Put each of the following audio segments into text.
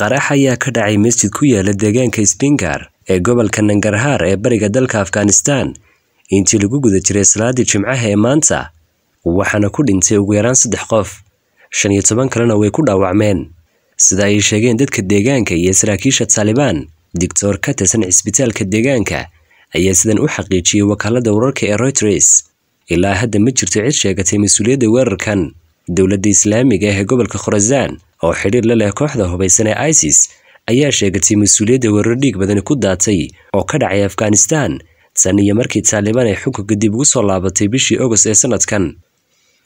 qarax ayaa ka dhacay masjid ku yaalla deegaanka sbingar ee gobolka nangarhaar ee bariga dalka afghanistan. Intii lagu guda jiray salaadii jimcaha ee maanta waxaana ku dhintay ugu yaraan saddex qof. Shan iyo toban kalena way ku dhaawacmeen. Sida ay sheegeen dadka deegaanka iyo saraakiisha taalibaan doctor ka tirsan cisbitaalka deegaanka ayaa sidan u xaqiijiyey wakaalada wararka ee reuters. Ilaa hadda ma jirto cid sheegatay mas'uuliyadda weerarkan dowladda islaamiga ah ee gobolka khorasaan oo xidhiir la leh kooxda hubaysan ee isis ayaa sheegatay mas'uuliyadda weerar dhiig badani ku daatay oo ka dhacay afghanistan tan iyo markii taalibaan ay xukunka dib ugu soo laabatay bishii agost ee sanadkan.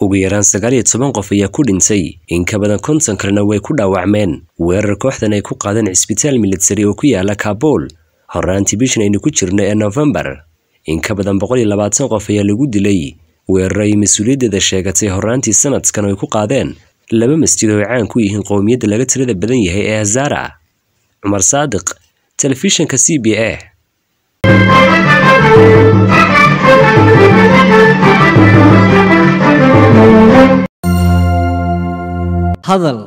Ugu yaraan sagaal iyo toban qof ayaa ku dhintay in ka badan konton kalena way ku dhaawacmeen. Weerar kooxdan ay ku qaadeen cisbitaal militari oo ku yaalla kaabul horraantii bishan aynu ku jirno ee nofembar in ka badan boqol iyo labaatan qof ayaa lagu dilay. Weerar ay mas'uuliyaddeeda sheegatay horraantii sanadkan ay ku qaadeen laba masjid oo ay caan ku yihiin qowmiyadda laga tirada badan yahay ee hazara. Cumar saadiq telefishanka c b a. Hadal.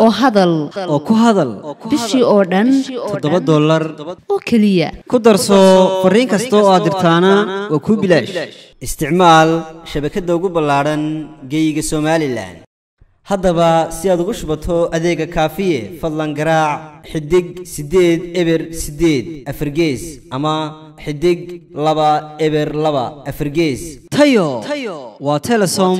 Oo hadal. Oo ku hadal. Bishii oo dhan. Toddoba dollar. Oo keliya. Ku darso fariin kasta oo aad dirtaana waa kuu bilaash. Isticmaal shabakadda ugu ballaadhan geeyiga somalilan haddaba si aad ugu shubato adeega kaafiye fadlan garaac xidig siddeed eber siddeed afargees ama xidig laba eber laba afargees tayo! Waa telesom